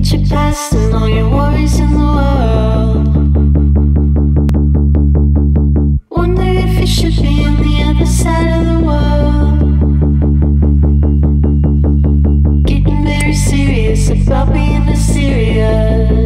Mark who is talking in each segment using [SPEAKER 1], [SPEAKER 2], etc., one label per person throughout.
[SPEAKER 1] Your past and all your worries in the world. Wonder if you should be on the other side of the world. Getting very serious about being mysterious.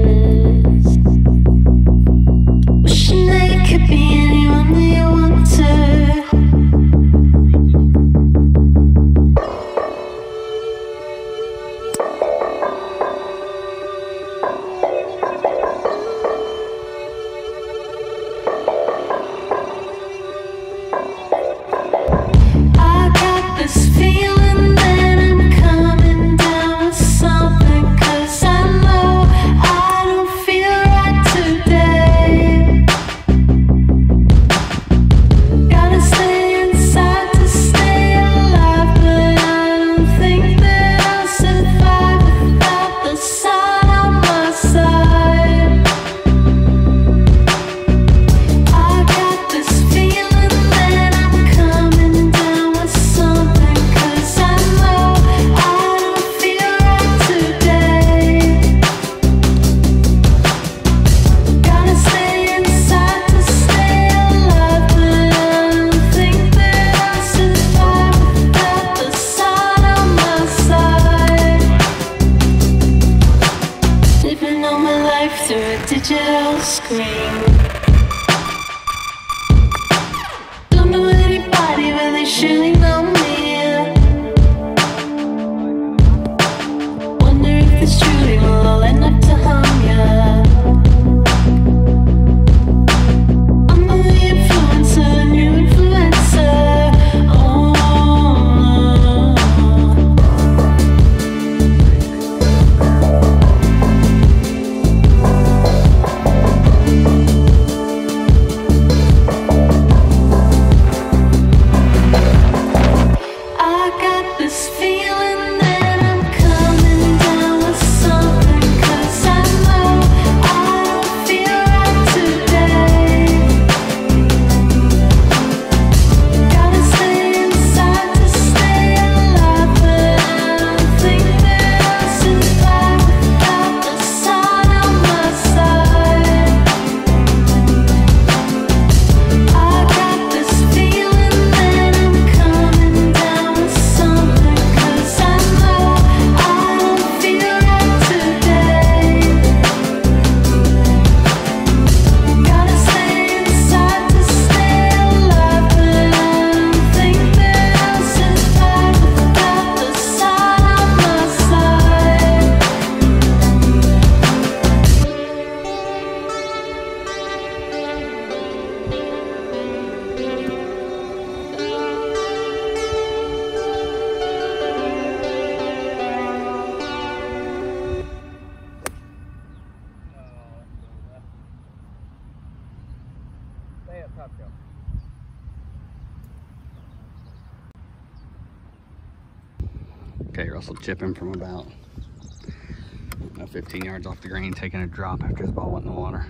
[SPEAKER 2] Okay, Russell chipping from about 15 yards off the green, taking a drop after his ball went in the water.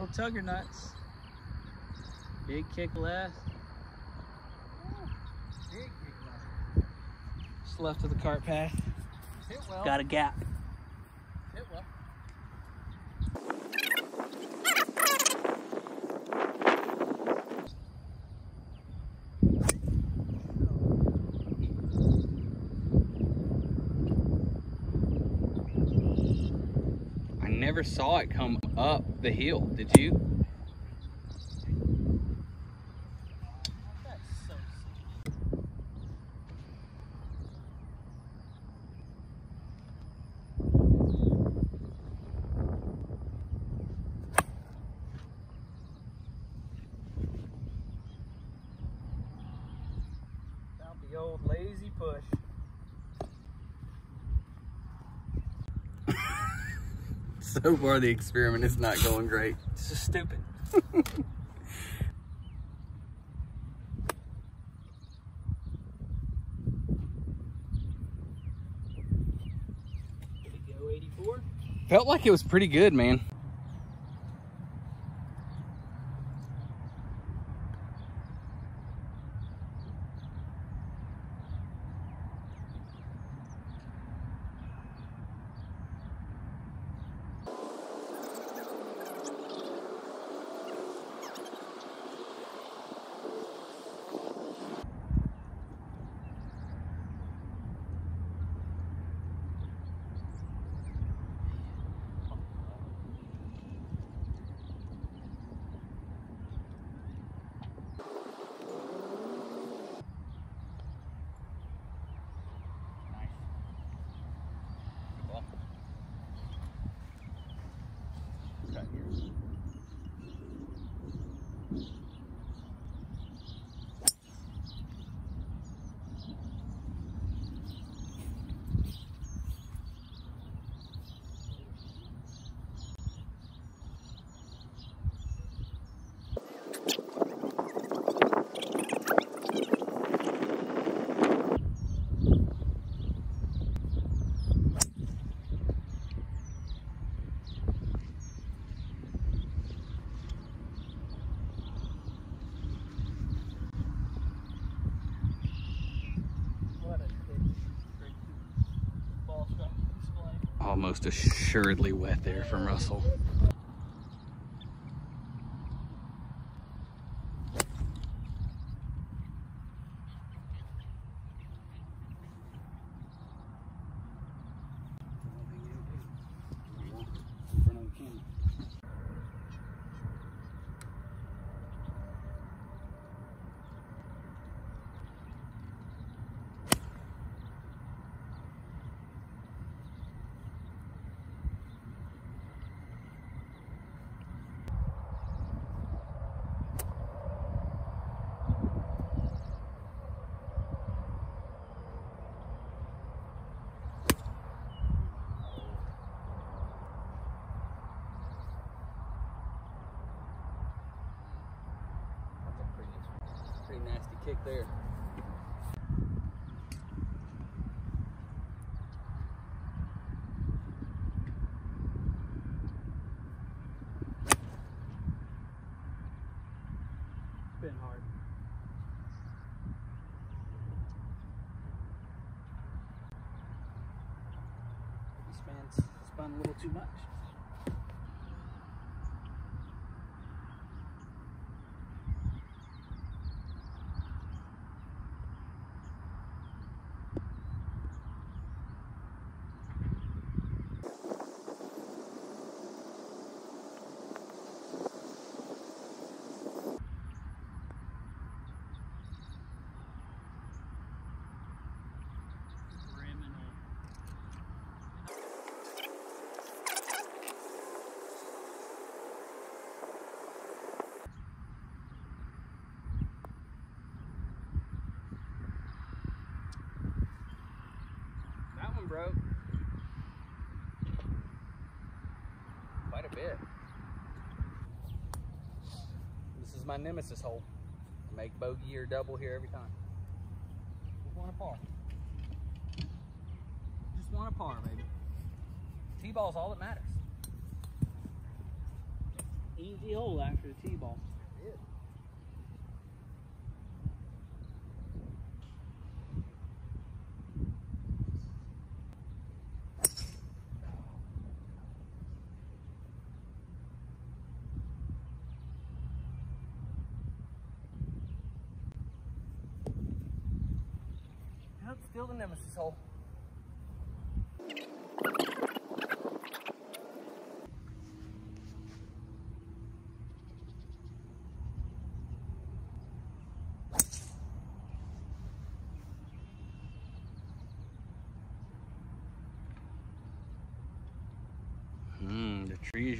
[SPEAKER 3] Little tugger nuts. Big kick left. Big kick left. Just left of the cart path. Well.
[SPEAKER 4] Got a gap.
[SPEAKER 2] Never saw it come up the hill. Did you?
[SPEAKER 3] That's so About the old lazy push.
[SPEAKER 2] So far, the experiment is not going great.
[SPEAKER 3] This is stupid. Did it go 84?
[SPEAKER 2] Felt like it was pretty good, man.
[SPEAKER 3] What a good ball struck display.
[SPEAKER 2] Almost assuredly wet there from Russell. That's a pretty, pretty nasty kick there.
[SPEAKER 3] Been hard. He spans spun a little too much. Criminal.
[SPEAKER 2] That one broke. Quite a bit. This is my nemesis hole. I make bogey or double here every time. Just one a par. Just one a par, baby. T-ball's all that matters.
[SPEAKER 3] Easy hole after the T-ball.
[SPEAKER 2] Nope, still the nemesis hole.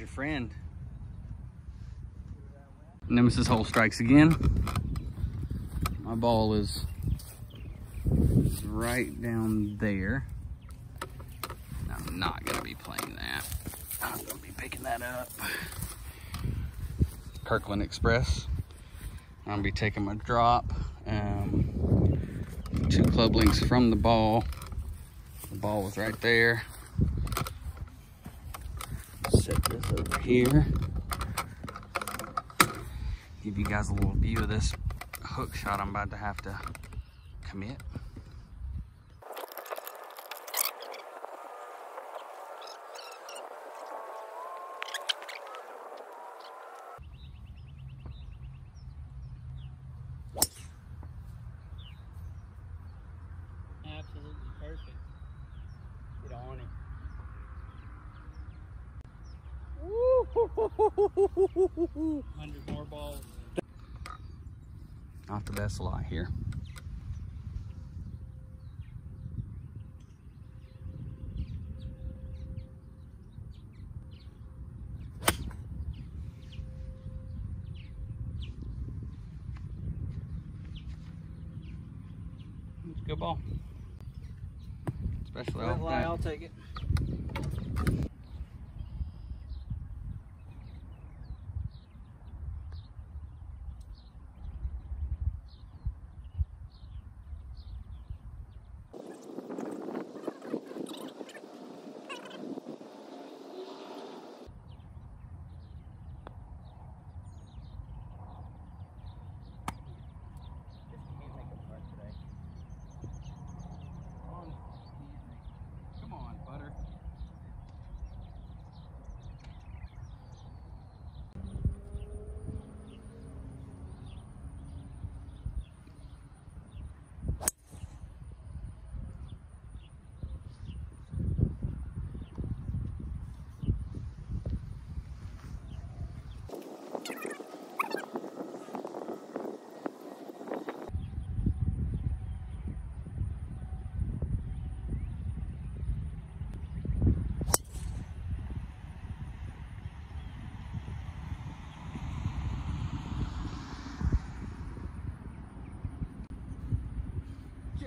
[SPEAKER 2] your friend. Nemesis hole strikes again. My ball is right down there. I'm not gonna be playing that. I'm gonna be picking that up. Kirkland Express. I'm gonna be taking my drop. Um, two club links from the ball. The ball was right there. Set this over here. Give you guys a little view of this hook shot I'm about to have to commit. Not the best lie here. It's a good ball. Especially
[SPEAKER 3] That
[SPEAKER 2] that.
[SPEAKER 3] I'll take it.
[SPEAKER 2] Come on, butter.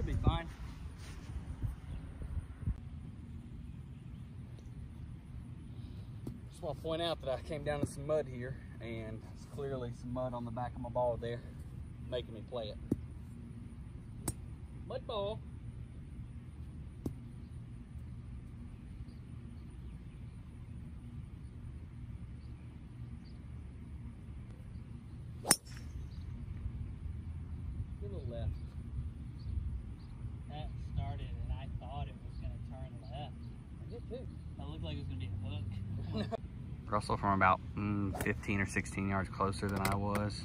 [SPEAKER 2] Should be fine. Just want to point out that I came down to some mud here, and it's clearly some mud on the back of my ball there, making me play it. Mud ball. Get a little left.
[SPEAKER 3] That started and I thought it was gonna turn left.
[SPEAKER 2] I did too.
[SPEAKER 3] That looked like it was gonna be a hook.
[SPEAKER 2] Russell from about mm, 15 or 16 yards closer than I was.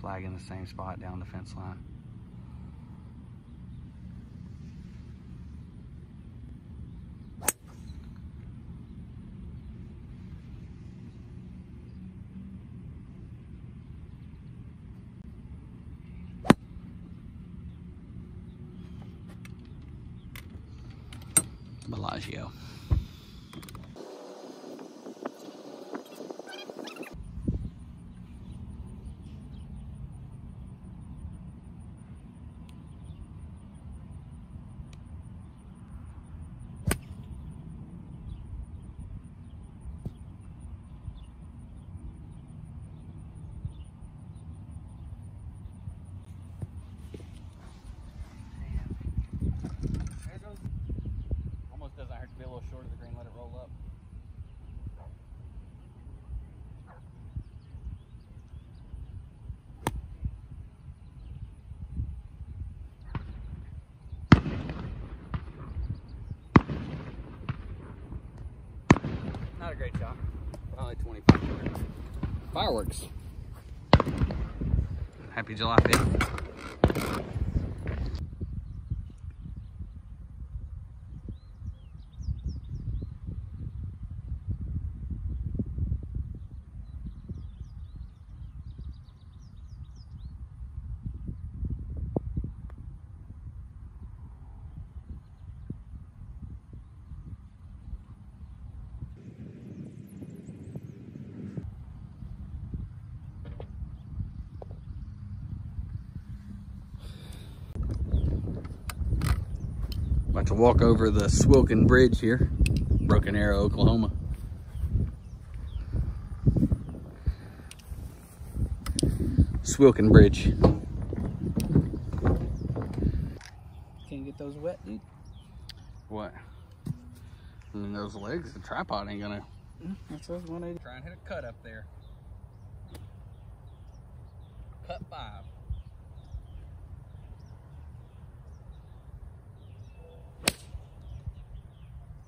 [SPEAKER 2] Flag in the same spot down the fence line. Bellagio. There it goes. Almost doesn't hurt to be a little short of the green, let it roll up. Not a great shot. Probably 25 yards. Fireworks. Happy July 5th. To walk over the Swilken Bridge here, Broken Arrow, Oklahoma. Swilken Bridge.
[SPEAKER 3] Can't get those wet, dude.
[SPEAKER 2] What? I mean, those legs, the tripod ain't gonna.
[SPEAKER 3] Mm, that's what I was 180.
[SPEAKER 2] Try and hit a cut up there. Cut five.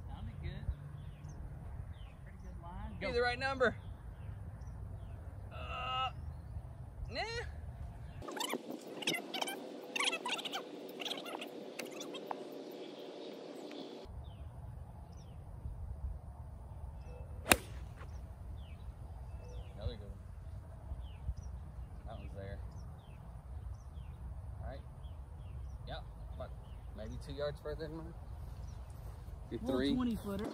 [SPEAKER 3] Sounded good. Pretty good line.
[SPEAKER 2] Give me the right number. Uh, nah. Another good one. That one's there. All right. Yep. What? Maybe two yards further than mine. Your
[SPEAKER 3] Little
[SPEAKER 2] three.
[SPEAKER 3] 20 footer.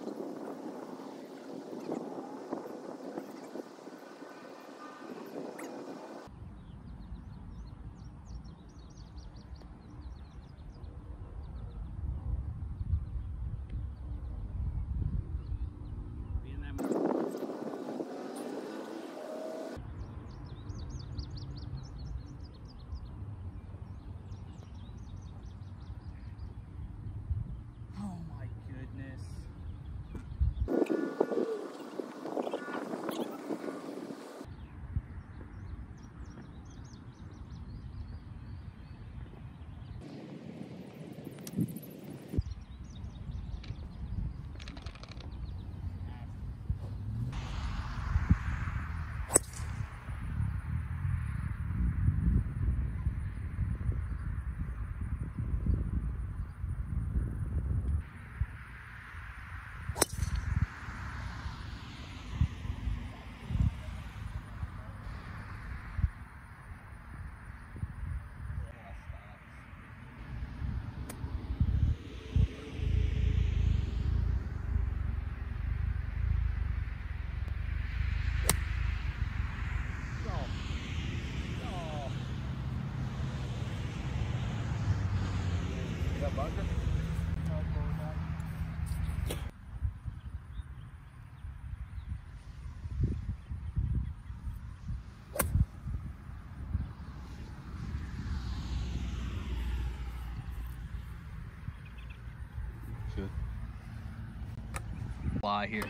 [SPEAKER 2] Fly here.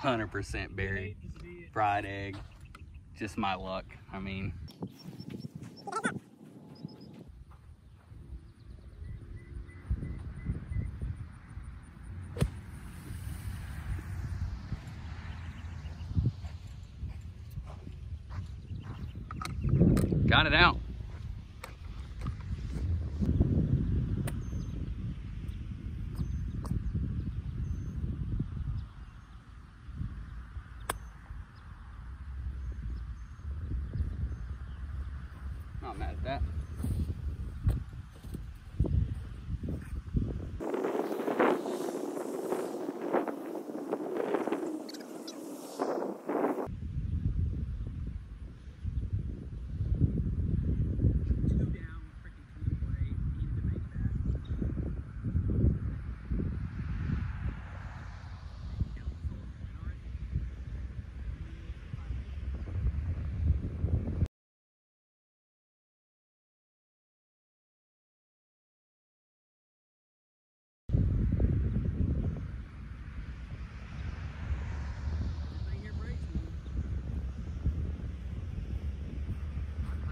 [SPEAKER 2] 100% buried. Fried egg. Just my luck. I mean, got it out.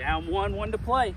[SPEAKER 3] Down one, one to play.